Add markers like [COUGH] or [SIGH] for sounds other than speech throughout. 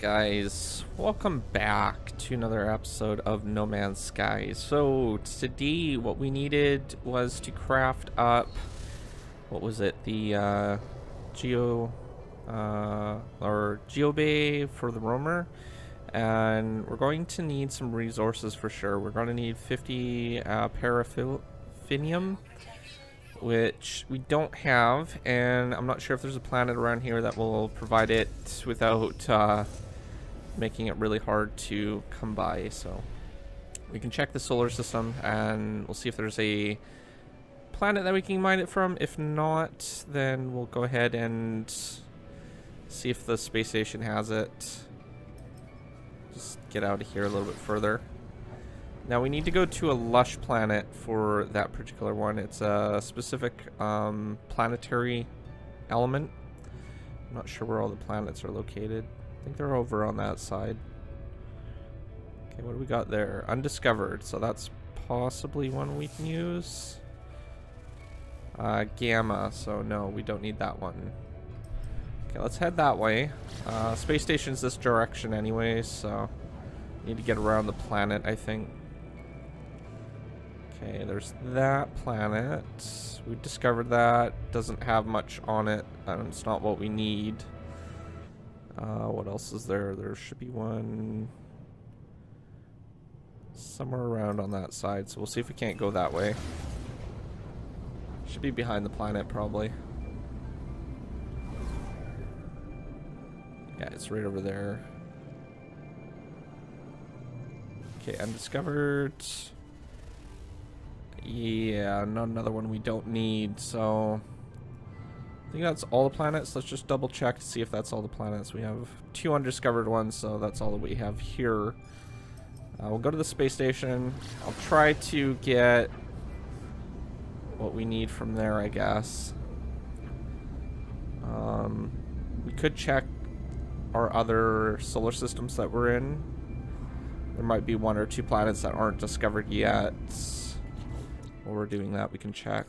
guys, welcome back to another episode of No Man's Sky. So today what we needed was to craft up, what was it, the uh, Geo, uh, or Geobay for the roamer. And we're going to need some resources for sure. We're going to need 50 uh, paraffinium which we don't have, and I'm not sure if there's a planet around here that will provide it without uh, making it really hard to come by. So we can check the solar system, and we'll see if there's a planet that we can mine it from. If not, then we'll go ahead and see if the space station has it. Just get out of here a little bit further. Now we need to go to a lush planet for that particular one. It's a specific um, planetary element. I'm not sure where all the planets are located. I think they're over on that side. Okay, what do we got there? Undiscovered, so that's possibly one we can use. Uh, gamma, so no, we don't need that one. Okay, let's head that way. Uh, space station's this direction anyway, so need to get around the planet, I think. Okay, there's that planet. We discovered that. Doesn't have much on it, it's not what we need. Uh, what else is there? There should be one somewhere around on that side, so we'll see if we can't go that way. Should be behind the planet, probably. Yeah, it's right over there. Okay, undiscovered. Yeah, not another one we don't need, so... I think that's all the planets. Let's just double check to see if that's all the planets. We have two undiscovered ones, so that's all that we have here. Uh, we'll go to the space station. I'll try to get what we need from there, I guess. Um, we could check our other solar systems that we're in. There might be one or two planets that aren't discovered yet. While we're doing that, we can check.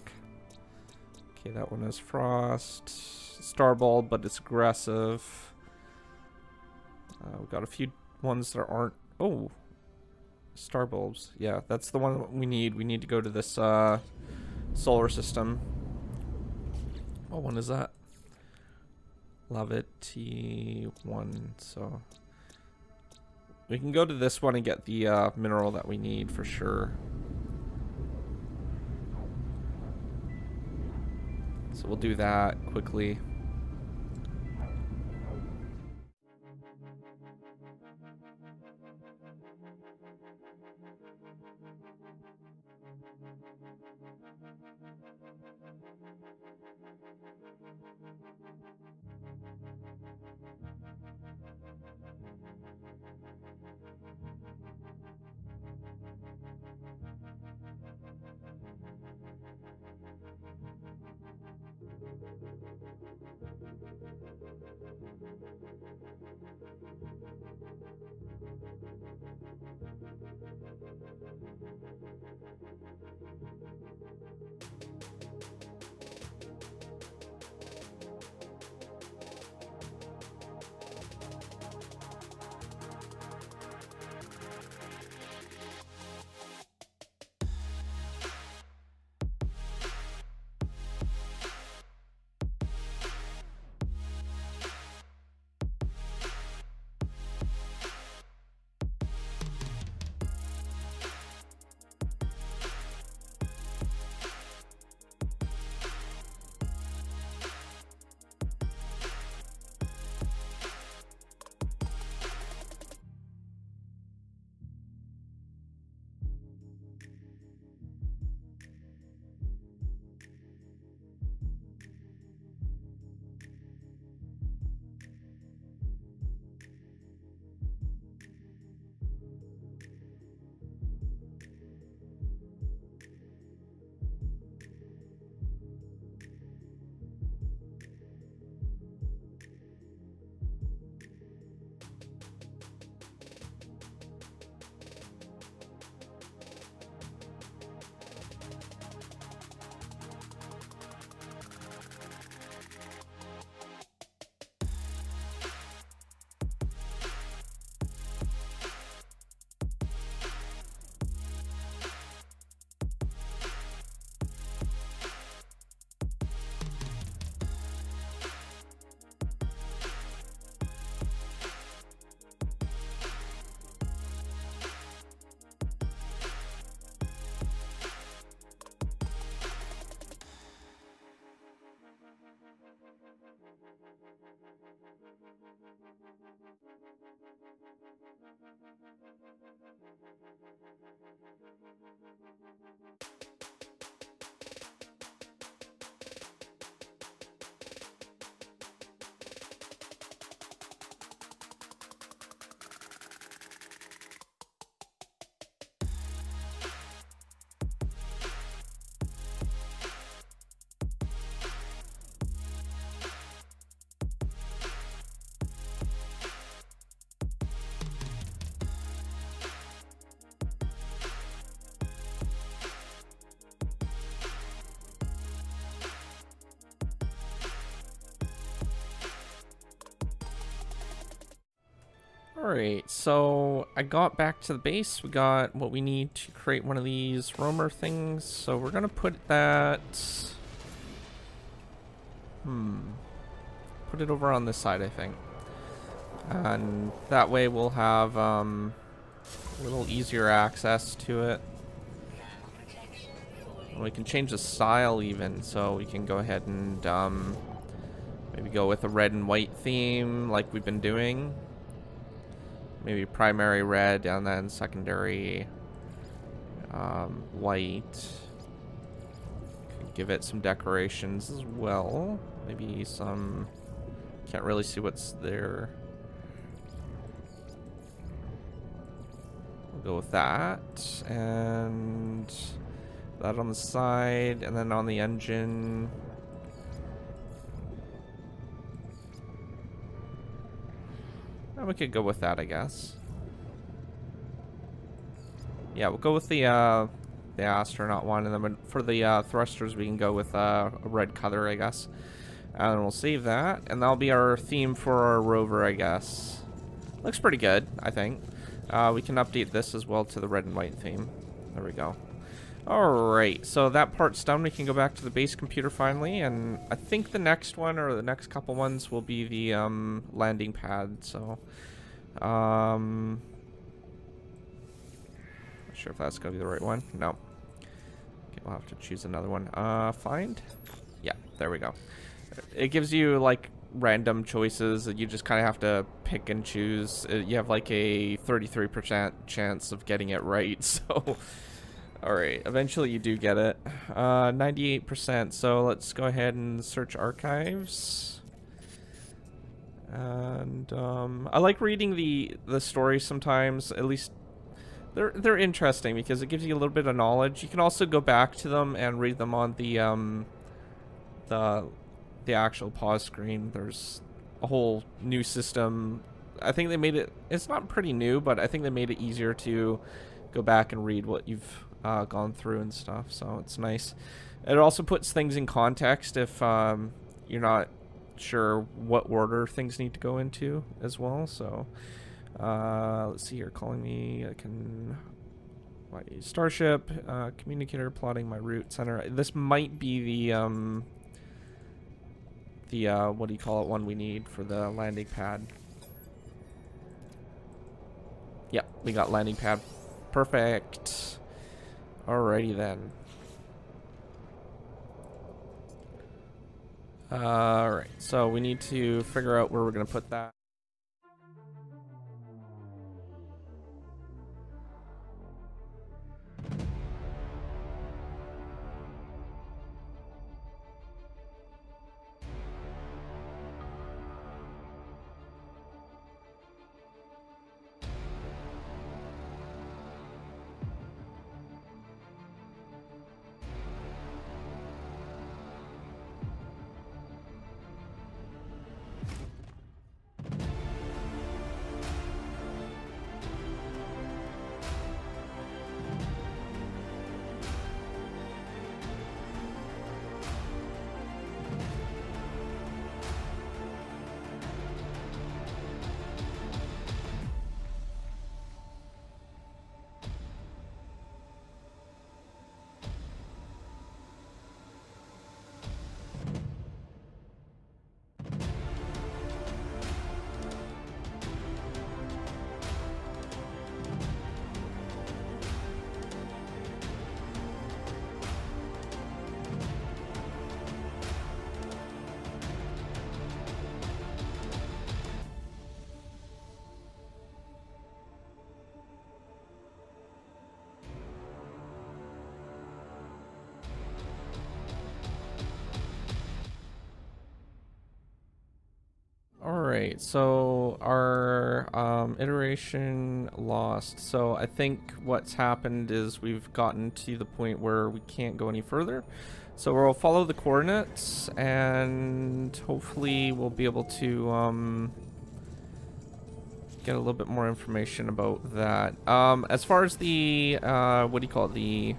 Okay, that one is Frost. Starball, but it's aggressive. Uh, we've got a few ones that aren't... Oh! Star bulbs. Yeah, that's the one we need. We need to go to this uh, solar system. What one is that? Lavity one. So we can go to this one and get the uh, mineral that we need for sure. So we'll do that quickly. Alright, so I got back to the base. We got what we need to create one of these roamer things. So we're going to put that... Hmm. Put it over on this side, I think. And that way we'll have um, a little easier access to it. And we can change the style even, so we can go ahead and um, maybe go with a red and white theme like we've been doing. Maybe primary red and then secondary um, white. Could give it some decorations as well. Maybe some... Can't really see what's there. We'll go with that. And that on the side. And then on the engine... we could go with that, I guess. Yeah, we'll go with the uh, the astronaut one, and then for the uh, thrusters, we can go with uh, a red color, I guess. And we'll save that, and that'll be our theme for our rover, I guess. Looks pretty good, I think. Uh, we can update this as well to the red and white theme. There we go. Alright, so that part's done. We can go back to the base computer finally, and I think the next one, or the next couple ones, will be the um, landing pad, so... Um, not sure if that's going to be the right one. No. Okay, we'll have to choose another one. Uh, find? Yeah, there we go. It gives you, like, random choices that you just kind of have to pick and choose. Uh, you have, like, a 33% chance of getting it right, [LAUGHS] so... Alright, eventually you do get it. 98%, uh, so let's go ahead and search archives. And um, I like reading the the stories sometimes, at least they're they're interesting because it gives you a little bit of knowledge. You can also go back to them and read them on the um, the the actual pause screen. There's a whole new system. I think they made it. It's not pretty new, but I think they made it easier to go back and read what you've uh, gone through and stuff. So it's nice. It also puts things in context if um, you're not sure what order things need to go into as well. So uh, let's see here. Calling me. I can. My starship uh, communicator plotting my route center. This might be the um, the uh, what do you call it one we need for the landing pad. Yep, we got landing pad. Perfect. Alrighty then. Alright, so we need to figure out where we're going to put that. Alright, so our um, iteration lost. So I think what's happened is we've gotten to the point where we can't go any further. So we'll follow the coordinates and hopefully we'll be able to um, get a little bit more information about that. Um, as far as the, uh, what do you call it, the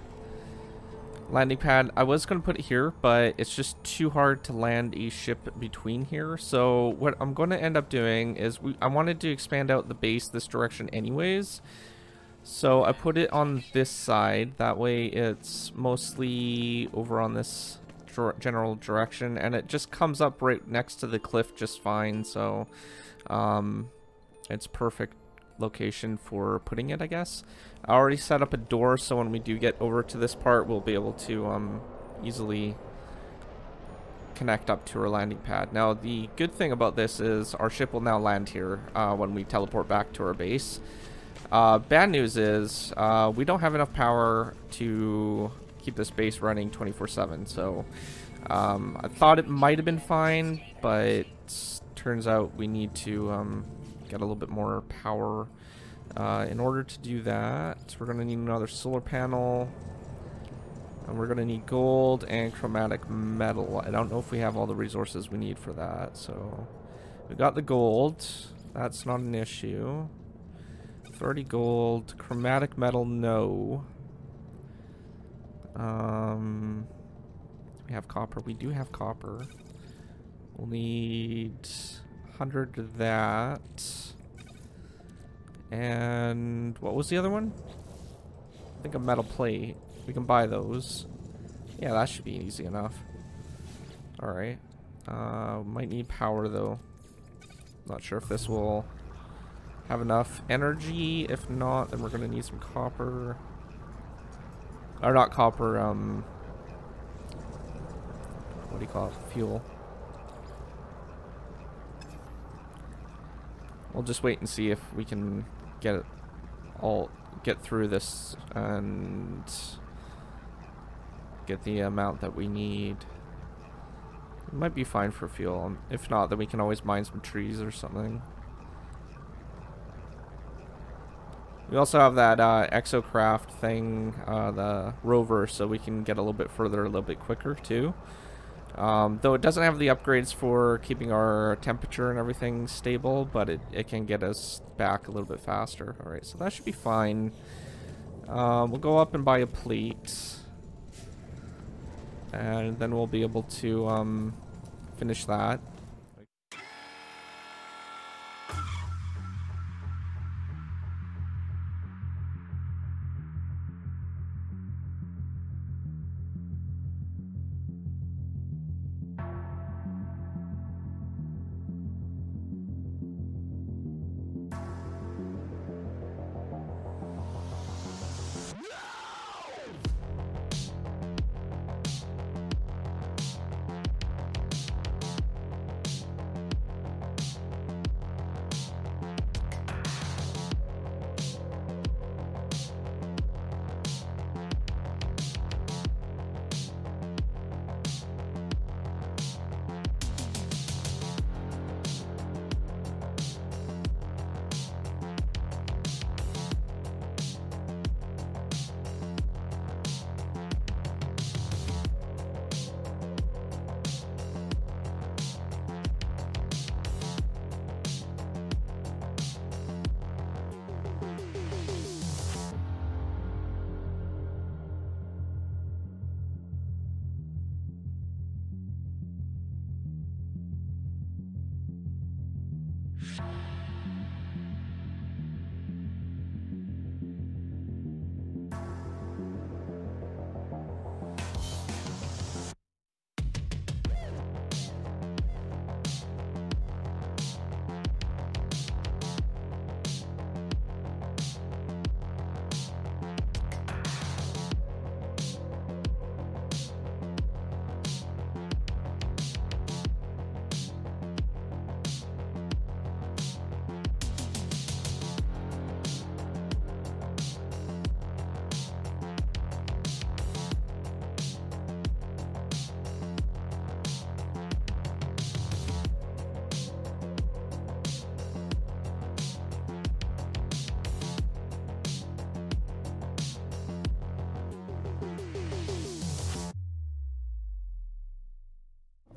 landing pad. I was going to put it here, but it's just too hard to land a ship between here. So what I'm going to end up doing is we, I wanted to expand out the base this direction anyways. So I put it on this side. That way it's mostly over on this general direction. And it just comes up right next to the cliff just fine. So um, it's perfect location for putting it, I guess. I already set up a door, so when we do get over to this part, we'll be able to um, easily connect up to our landing pad. Now, the good thing about this is our ship will now land here uh, when we teleport back to our base. Uh, bad news is uh, we don't have enough power to keep this base running 24-7, so um, I thought it might have been fine, but turns out we need to um, get a little bit more power. Uh, in order to do that, we're going to need another solar panel. And we're going to need gold and chromatic metal. I don't know if we have all the resources we need for that. So we got the gold. That's not an issue. 30 gold. Chromatic metal, no. Um, we have copper. We do have copper. We'll need 100 of that. And what was the other one? I think a metal plate. We can buy those. Yeah, that should be easy enough. Alright. Uh, might need power though. Not sure if this will have enough energy. If not, then we're going to need some copper. Or not copper, um... What do you call it? Fuel. We'll just wait and see if we can get it all get through this and get the amount that we need. It might be fine for fuel. If not, then we can always mine some trees or something. We also have that uh, exocraft thing, uh, the rover, so we can get a little bit further a little bit quicker too. Um, though it doesn't have the upgrades for keeping our temperature and everything stable, but it, it can get us back a little bit faster. Alright, so that should be fine. Um, we'll go up and buy a plate. And then we'll be able to um, finish that. you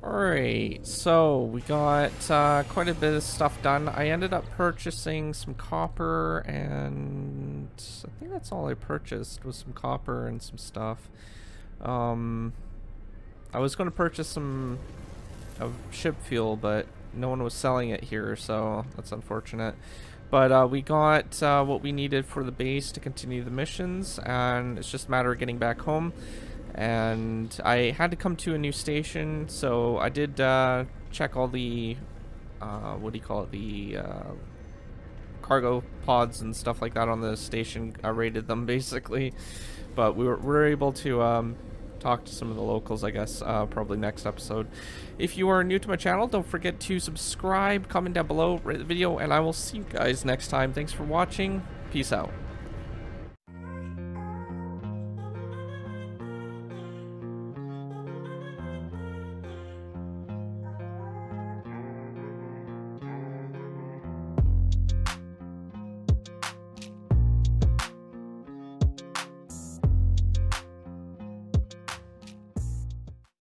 Alright, so we got uh, quite a bit of stuff done. I ended up purchasing some copper and I think that's all I purchased was some copper and some stuff. Um, I was going to purchase some of ship fuel, but no one was selling it here, so that's unfortunate. But uh, we got uh, what we needed for the base to continue the missions, and it's just a matter of getting back home. And I had to come to a new station, so I did uh, check all the, uh, what do you call it, the uh, cargo pods and stuff like that on the station. I rated them [LAUGHS] basically, but we were, we were able to um, talk to some of the locals, I guess, uh, probably next episode. If you are new to my channel, don't forget to subscribe, comment down below, rate the video, and I will see you guys next time. Thanks for watching. Peace out.